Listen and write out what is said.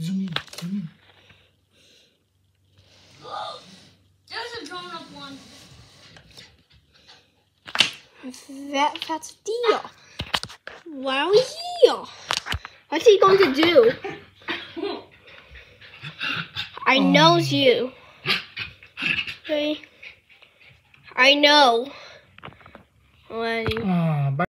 Zoom in. Zoom in. There's a grown up one. That, that's deal. Why are we here. What's he going to do? I um. knows you. Okay. I know. Already. Uh.